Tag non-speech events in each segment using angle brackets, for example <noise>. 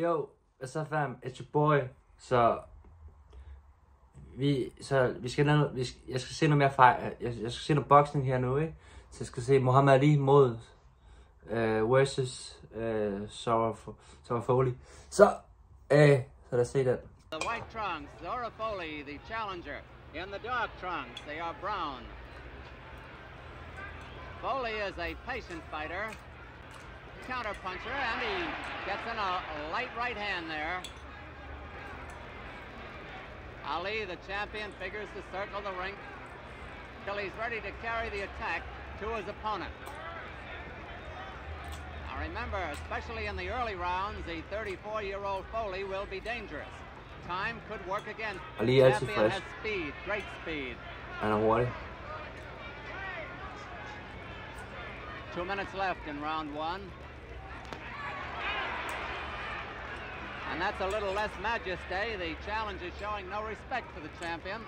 Yo, what's up fam? It's your boy. Så vi, så vi skal ned, vi skal, jeg skal se noget mere fej, jeg, jeg skal se noget boksning her nu, ikke? Så jeg skal se Muhammad Ali mod uh, versus øh, uh, Sora, Sora Foley. Så, uh, så lad os se den. The white trunks, Zora Foley, the challenger. In the dark trunks, they are brown. Foley is a patient fighter, counter puncher, and he gets in a light right hand there. Ali, the champion, figures to circle the ring till he's ready to carry the attack to his opponent. Now remember, especially in the early rounds, the 34-year-old Folley will be dangerous. Time could work against. Ali Champion has speed, great speed. Han er hurtig. Two minutes left in round one. And that's a little less majesty. The challenge is showing no respect for the champion.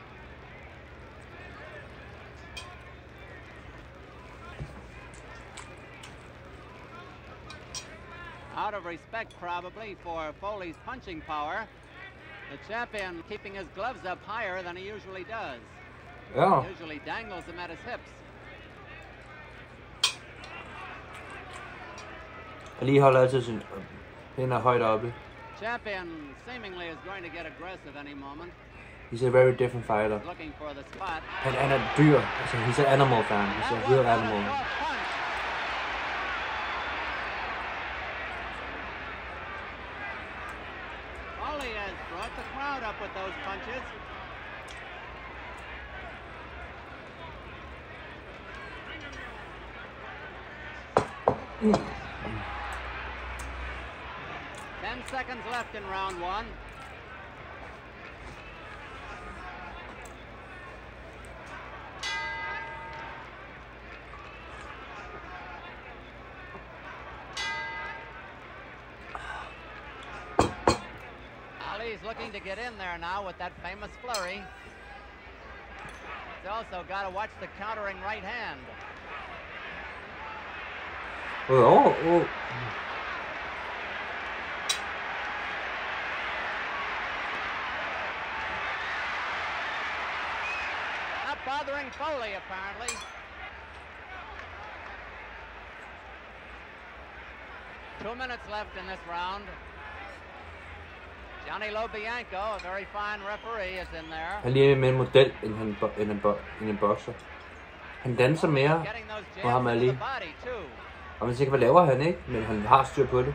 Out of respect, probably, for Folley's punching power, the champion keeping his gloves up higher than he usually does. Ja. Usually dangles them at his hips. Ali holder altid sin øh, hænder højt oppe. Champion seemingly is going to get aggressive any moment. He's a very different fighter. Looking for the spot. Han, han er dyr. Altså, he's an animal fan. He's a real animal. Folley has brought the crowd up with those punches. Ten seconds left in round one. Ali's looking to get in there now with that famous flurry. He's also got to watch the countering right hand. Oh, oh. Bothering Foley, apparently. Two minutes left in this round. Johnny Lobianco, a very fine referee, is in there. Han ligner mere en model, end, han, end, en, bo- end en bokser. Han danser mere, Muhammad Ali. og man tænker, hvad laver han, ikke? Men han har styr på det.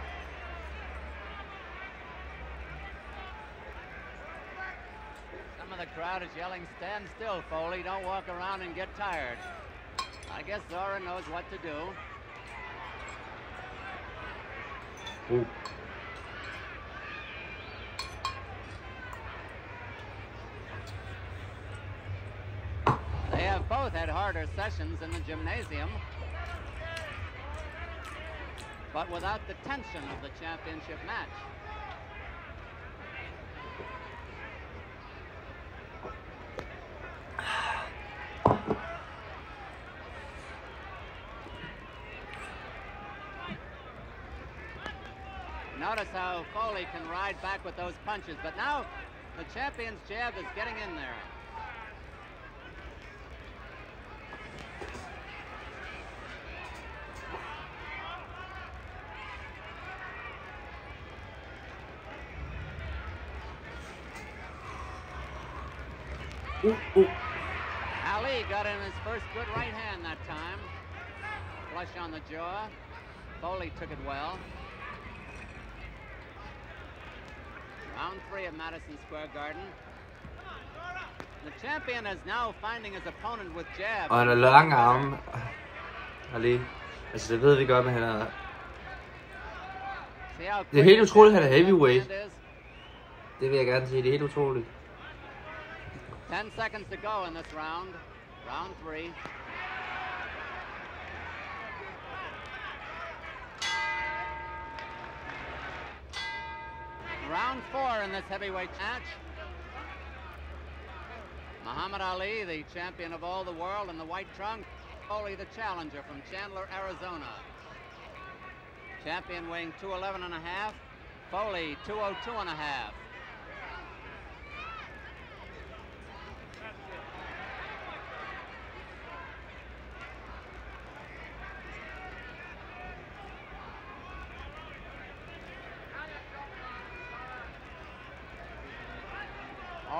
Stand still, Folley. Don't walk around and get tired. I guess Zora knows what to do. Uh. They have both had harder sessions in the gymnasium. But without the tension of the championship match. Notice how Folley can ride back with those punches, but now the champion's jab is getting in there. Ali got in his first good right hand that time. Flush on the jaw. Folley took it well. Round three at Madison Square Garden. The champion is now finding his opponent with jabs. Og han har lange arme. Ali. Altså, det ved vi godt, men han er... Det er helt utroligt, han er heavyweight. Det vil jeg gerne sige, det er helt utroligt. Ten seconds to go in this round. Round three. Round four in this heavyweight match. Muhammad Ali, the champion of all the world in the white trunk. Folley, the challenger from Chandler, Arizona. Champion weighing 211 and a half. Folley 202 and a half.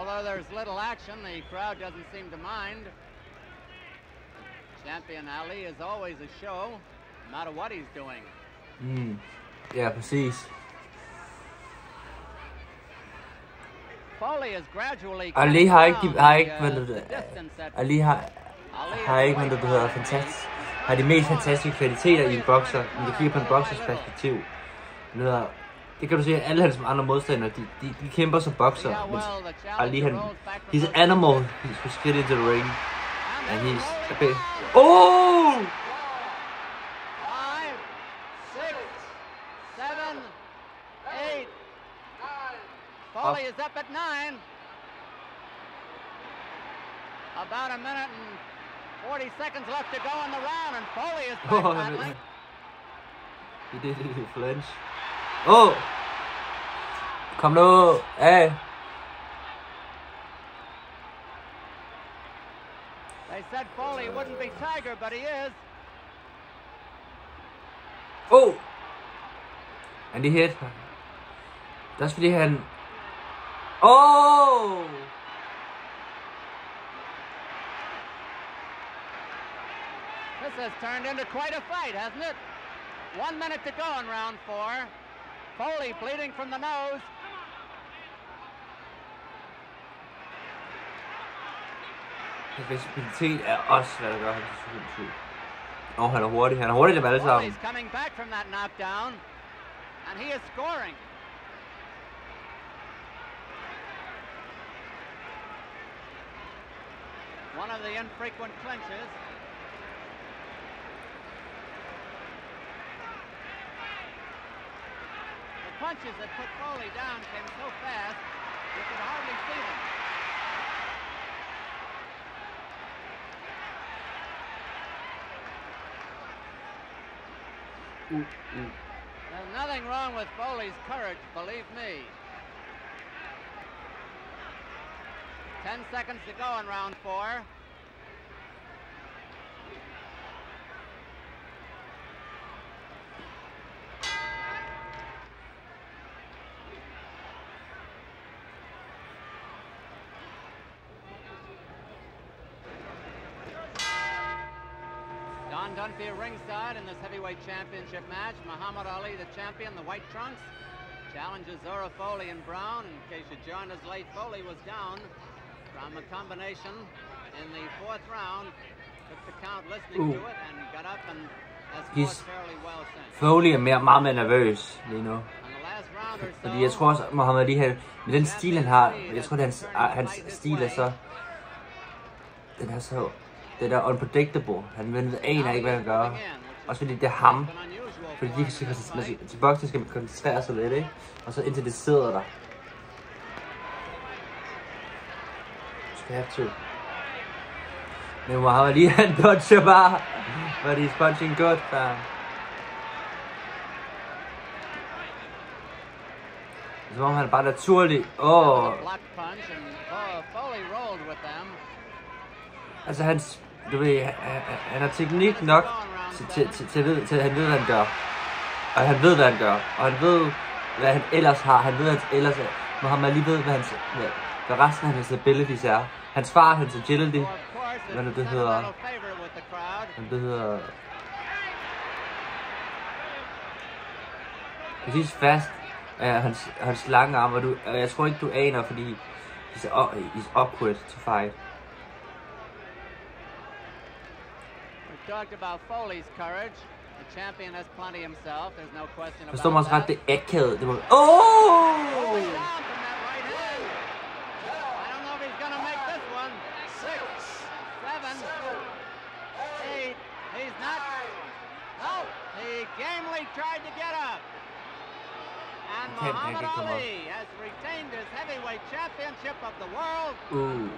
Although there's little action, the crowd doesn't seem to mind. Champion Ali is always a show, no matter what he's doing. Mm. Ja, præcis. Folley is gradually Ali har ikke, cutting har ikke, hvad uh, det, the distance at Ali har, har ikke, way det hedder, fantastisk, har de mest fantastiske kvaliteter i en bokser, når du kigger på en boksers perspektiv. Det, hedder, det kan du se, at alle hans andre modstandere, de, de, de kæmper som bokser, Yeah, well, the Ali, han, rolls back from he's an animal, he's just get into the ring, And he's a bit, oh! Five, six, seven, eight. Folley is up at nine. About a minute and 40 seconds left to go in the round, and Folley is back Oh, battling. <laughs> he did it flinch. Oh! Kom nu, af! They said Folley wouldn't be Tiger, but he is. Oh! And he hit. That's fordi han... Oh! This has turned into quite a fight, hasn't it? One minute to go in round four. Folley bleeding from the nose. Hans fleksibilitet er også, hvad der gør ham så sindssyg. Og han er hurtig. Han er hurtig dem alle sammen. Folley's coming back from that knockdown, and he is scoring. One of the infrequent clinches. Punches that put Folley down came so fast, you could hardly see them. There's nothing wrong with Folley's courage, believe me. Ten seconds to go in round four. Don Dunphy ringside in this heavyweight championship match. Muhammad Ali, the champion, the white trunks, challenges Zora Folley in brown. In case you joined us late, Folley was down from a combination in the fourth round. Took the count listening Ooh. to it and got up and He's- well. Folley er mere, meget mere nervøs lige nu. The last round or so, Fordi jeg tror også, Muhammad Ali, han, med den stil han har, jeg tror, at hans, hans stil er så, den er så, den er unpredictable. Han ved, aner ikke, hvad han gør. Også fordi det er ham. Fordi de skal til boksen skal man koncentrere sig lidt, ikke? Og så indtil det sidder der. Skal have to. Men Mohammed Ali, han dodger bare. But he's punching good, fam. Som om han bare naturlig. Åh, oh, altså hans, du ved, han, han- har teknik nok til, til, til, til, ved- til, at han ved, hvad han gør. Og han ved, hvad han gør. Og han ved, hvad han ellers har. Han ved, hvad han ellers er. Muhammad lige ved, hvad, hans, hvad, hvad resten af hans abilities er. Hans far, hans agility, Hvad nu det, det hedder? Hvad det hedder... Præcis fast af hans, hans lange arm, og du, og jeg tror ikke, du aner, fordi he's, up, he's awkward to fight. Talked about Folley's courage. The champion has plenty himself. There's no question about Forstår også that. ret, det akavet. Det. Oh! Foley down from that right hand. I don't know if he's going to make this one. Six, seven, eight. He's not. No, he gamely tried to get up. And Muhammad it come up. Ali has retained his heavyweight championship of the world Ooh.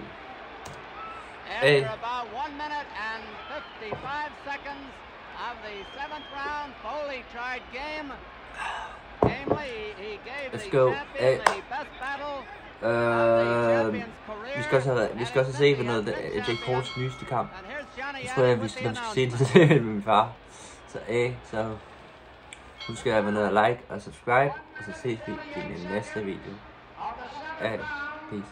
After Hey. about one minute and 55 seconds of the seventh round. Folley tried game. Game Let's go. Eh, Øh, vi skal også have, vi skal også se, hvad noget af Jake Pauls nyeste kamp. Jeg tror, jeg, vi skal, vi skal se det med min far. Så A, så husk at have like og subscribe, og så ses vi i min næste video. Ja, peace.